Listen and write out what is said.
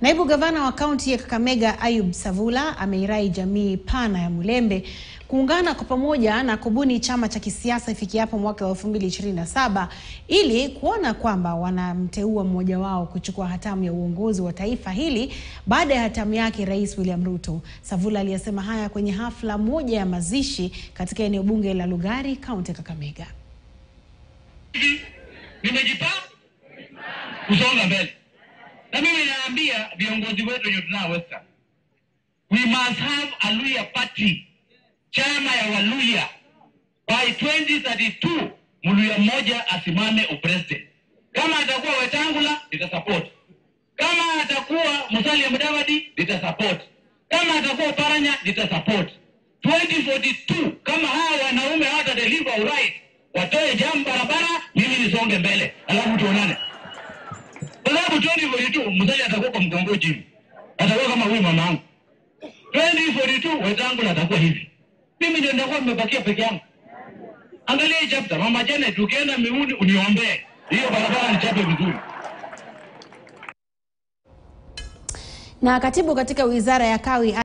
Naibu gavana wa kaunti ya Kakamega Ayub Savula ameirai jamii pana ya Mulembe kuungana kwa pamoja na kubuni chama cha kisiasa ifikiapo mwaka wa 2027 ili kuona kwamba wanamteua mmoja wao kuchukua hatamu ya uongozi wa taifa hili baada ya hatamu yake Rais William Ruto. Savula aliyasema haya kwenye hafla moja ya mazishi katika eneo bunge la Lugari, kaunti ya Kakamega. Nimejipanga kusonga mbele, na mimi naambia viongozi wetu wenye tunao Western, we must have a Luya party, chama ya Waluya By 2032 Mluya mmoja asimame upresident. Kama atakuwa Wetangula nitasupport, kama atakuwa Musalia Mudavadi nitasupport, kama atakuwa Oparanya nitasupport. 2042 kama hawa wanaume hata deliver urais watoe jamu barabara, mimi nisonge mbele, alafu tuonane. Kwa Johnny 2042 mzazi atakuwa kwa mgongo chini, atakuwa kama huyu mama yangu. 2042 Wetangula atakuwa hivi, mimi ndio nitakuwa nimebakia peke yangu. Angalia hii chapter, mama Janet, ukienda Miuni uniombee hiyo barabara nichape vizuri. Na katibu katika wizara ya kawi